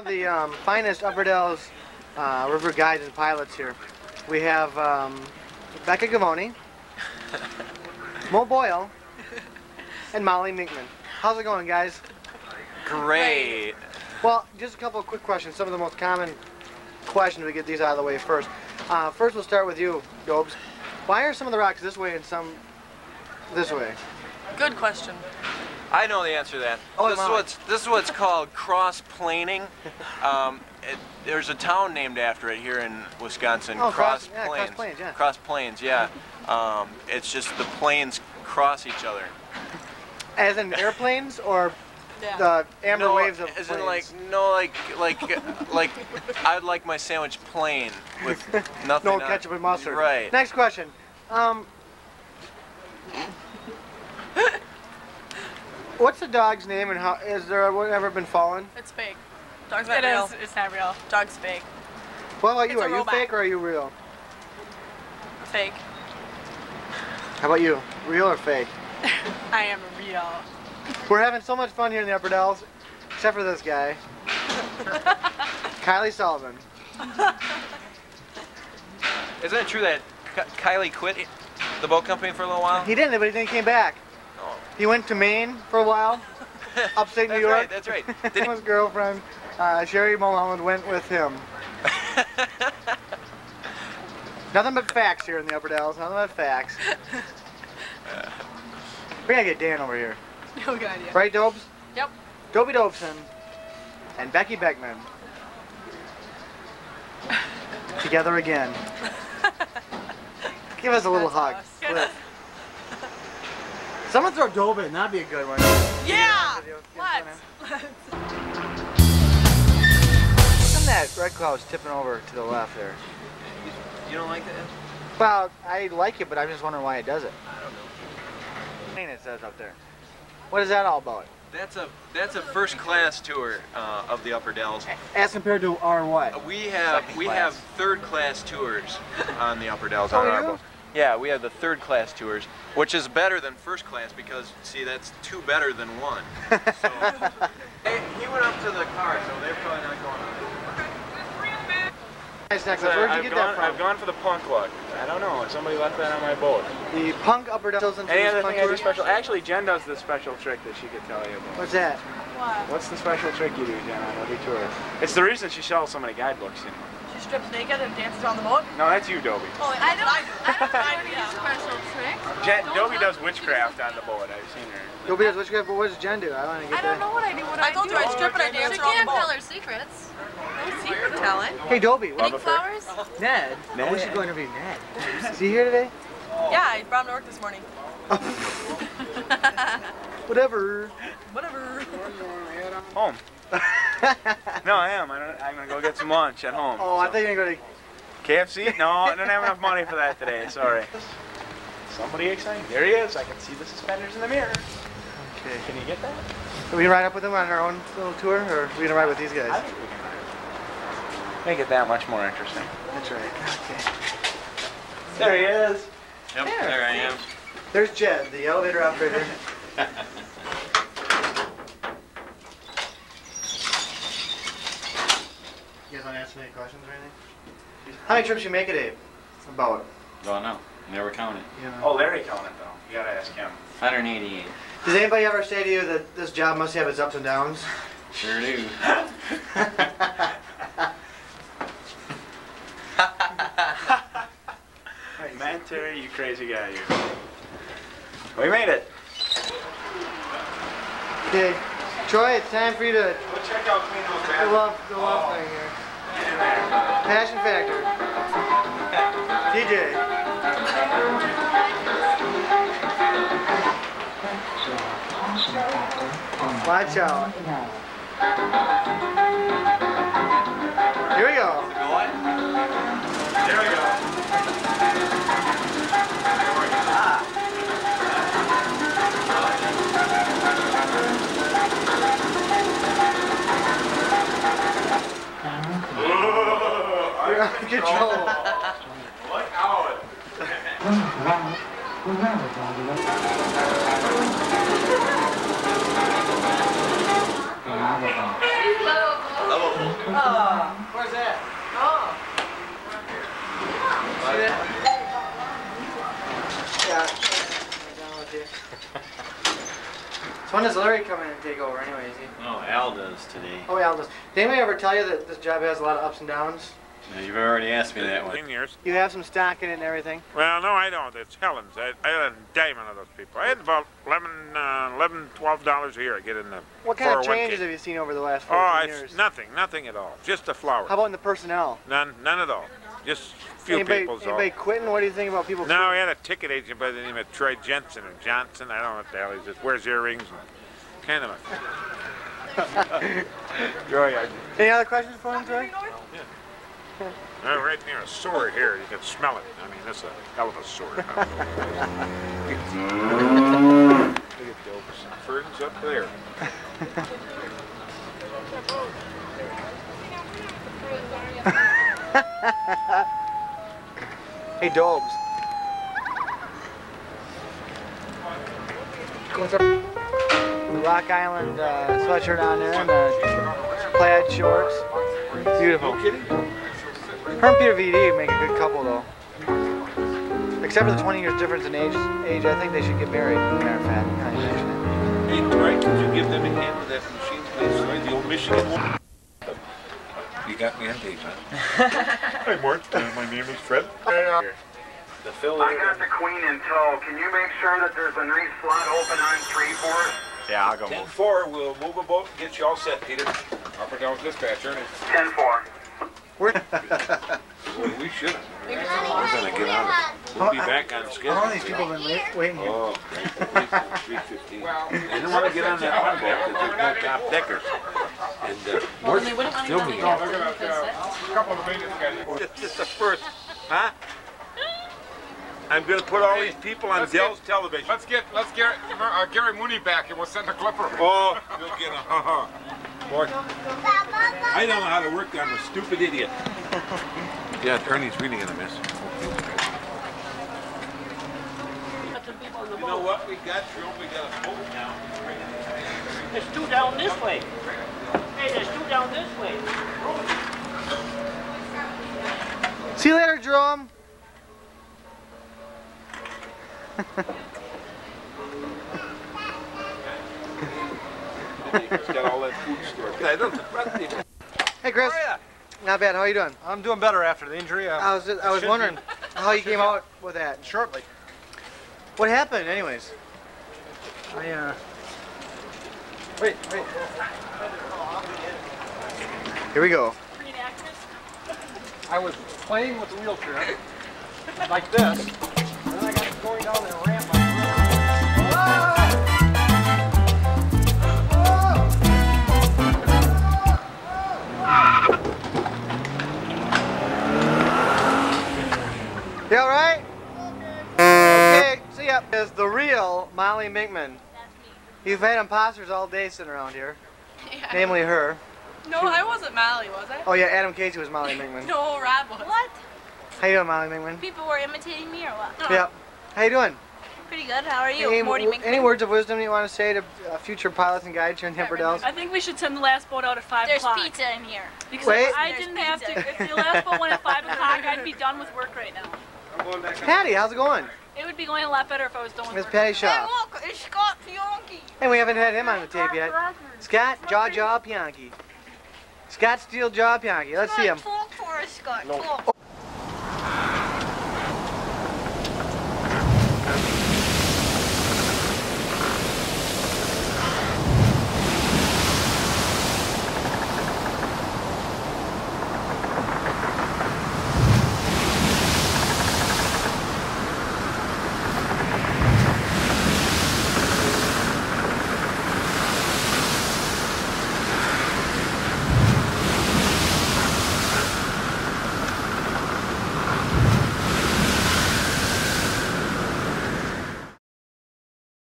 of the um, finest Upper Dells uh, river guides and pilots here. We have um, Becca Gavoni, Mo Boyle, and Molly Minkman. How's it going, guys? Great. Well, just a couple of quick questions. Some of the most common questions. We get these out of the way first. Uh, first, we'll start with you, Dobes. Why are some of the rocks this way and some this way? Good question. I know the answer to that. Oh, this, is what's, this is what's called cross-planing. Um, there's a town named after it here in Wisconsin. Oh, Cross- Cross yeah, Cross Plains. Plains, yeah. Cross Plains, yeah. Um, it's just the planes cross each other. As in airplanes or Yeah. the amber no, waves of as in like no, like like like I'd like my sandwich plain with nothing. no on- ketchup and mustard. Right. Next question. Um, what's the dog's name and how is there one ever been fallen? It's fake. Dog's not It real. is. It's not real. Dog's fake. What about you? It's a Are you fake or are you real? Fake. How about you? Real or fake? I am real. We're having so much fun here in the Upper Dells, except for this guy, Kylie Sullivan. Isn't it true that Ky- Kylie quit the boat company for a little while? He didn't, but he then he came back. He went to Maine for a while, upstate New That's York. right, that's right. Did he- His girlfriend, uh, Sherry Mulholland, went with him. Nothing but facts here in the Upper Dells. Nothing but facts. We're gonna get Dan over here, No good idea. right, Dobes? Yep. Dobie Dobson and Becky Beckman. Together again. Give us a little hug. That's us. Cliff. Someone throw Dobie in. That'd be a good one. Yeah. What? What? Some that red cloud's tipping over to the left there. You don't like that? Well, I like it, but I'm just wondering why it does it. I don't know. It says up there. What is that all about? That's a that's a first class tour uh, of the Upper Dells. As compared to our what? We have Second we class. have third class tours on the Upper Dells Oh, on our boat. Yeah, we have the third class tours, which is better than first class because see that's two better than one. So, Hey, he went up to the car, so they're probably not going on. Nice necklace. Where'd you I've get gone, that from? I've gone for the punk look. I don't know. Somebody left that on my boat. The punk upper dells into Any this other punk thing I do special? Actually, Jen does the special trick that she could tell you about. What's that? What? What's the special trick you do, Jen, on every tour? It's the reason she sells so many guidebooks. You know. She strips naked and dances on the boat. No, that's you, Dobie. Oh, I don't. I don't I don't special tricks. Jen, Dobie does witchcraft on the boat. I've seen her. Dobie does witchcraft, but what does Jen do? I want to get I don't that. know what I do. What I I, told do. you I strip and I dance She around the can't tell her secrets. No secret telling. Hey, Dobie. Love Pink affair? flowers? Ned. Ned. We should go interview Ned. Is he here today? Yeah, I brought him to work this morning. Whatever. Whatever. Home. No, I am. I don't, I'm gonna go get some lunch at home. Oh, I so- think you're going to KFC? No, I don't have enough money for that today. Sorry. Somebody exciting. There he is. I can see the suspenders in the mirror. Okay. Can you get that? Are we gonna ride up with him on our own little tour, or are we gonna ride with these guys? I guys? think we can ride. Make it that much more interesting. That's right. Okay. There he is. Yep, there I am. There's Jed, the elevator operator. You guys want to ask me any questions or anything? How many trips you make a day? About. Don't know. Never counted. You know. Oh, Larry counted though. You gotta ask him. 188. Does anybody ever say to you that this job must have its ups and downs? Sure do. Man, Terry, you crazy guy, you. We made it. Okay, Troy, it's time for you to Go check out Clean House the love, the love thing here. Passion factor. DJ. Watch out. You're out control. Look out. That? Oh. So when does Larry come in and take over anyways? No, Al does today. Oh, Al does. Did anybody ever tell you that this job has a lot of ups and downs? Now, You've already asked me that one. Ten years. You have some stock in it and everything? Well, no, I don't. It's Helen's. I, I had a diamond of those people. I had about 11, uh, 11 12 dollars a year I get in the What kind of 401k. changes have you seen over the last 14 Oh, years? it's nothing, nothing at all. Just the flowers. How about in the personnel? None, none at all. Just few anybody, people's all. anybody quitting? What do you think about people No, we had a ticket agent by the name of Troy Jensen or Johnson. I don't know what the hell he just wears earrings and kind of a. Troy, Any other questions for him, Troy? Uh, right near a sword here. You can smell it. I mean, that's a hell of a sword. Look at those ferns up there. Hey, Dobes. What's up? The Rock Island uh, sweatshirt on there and the plaid shorts. Beautiful. Her and Peter VD make a good couple though. Except for the 20 years difference in age, age I think they should get married. Matter of fact, now you mention it. Hey, Troy, could you give them a hand with that machine, please? Troy, the old Michigan one. You got me on tape, huh? Hi, Mort. Uh, my name is Fred. The fill I got the queen in tow. Can you make sure that there's a nice slot open on three for us? Yeah, I'll go Ten move. four, we'll move a boat, get you all set, Peter. Up Upper down with dispatcher. Ten four. Well, we should. We're gonna get on it. We'll be back on schedule. How long these people been wait, waiting here? Oh, three fifteen. They don't wanna get on that one boat because there's no top deckers. And, uh, Mort's filming it. This is the first, huh? I'm gonna put all these people on Dell's television. Let's get let's get uh, Gary Mooney back and we'll send the clipper. Oh, you'll get a, uh-huh. I don't know how to work. I'm a stupid idiot. Yeah, Ernie's really gonna miss. you know what we got, Jerome? We got a boat now. There's two down this way. Hey, there's two down this way. See you later, Jerome. He's got all that food stored. I don't trust him. Hey, Chris. Not bad. How are you doing? I'm doing better after the injury. Uh, I was just, I was wondering how you came out with that. shortly. What happened, anyways? I uh. Wait, wait. Here we go. I was playing with the wheelchair like this, and then I got going down the ramp. You've had imposters all day sitting around here, namely her. No, I wasn't Molly, was I? Oh yeah, Adam Casey was Molly Minkman. No, Rob was. What? How you doing, Molly Minkman? People were imitating me or what? Yep. How you doing? Pretty good. How are you? Any, Morty Minkman. any words of wisdom you want to say to uh, future pilots and guides here in Hemperdells? I think we should send the last boat out at 5 There's o'clock. pizza in here. Because Wait. if I didn't have to, pizza. if the last boat went at 5 o'clock, I'd be done with work right now. Patty, how's it going? It would be going a lot better if I was doing with Miss work. Patty Hey, look, it's Scott Fionki. Hey, we haven't had him on the tape yet. Scott Jaw Jaw Pianki. Scott Steel Jaw Pianki. Let's see him. Talk for us, Scott. Talk.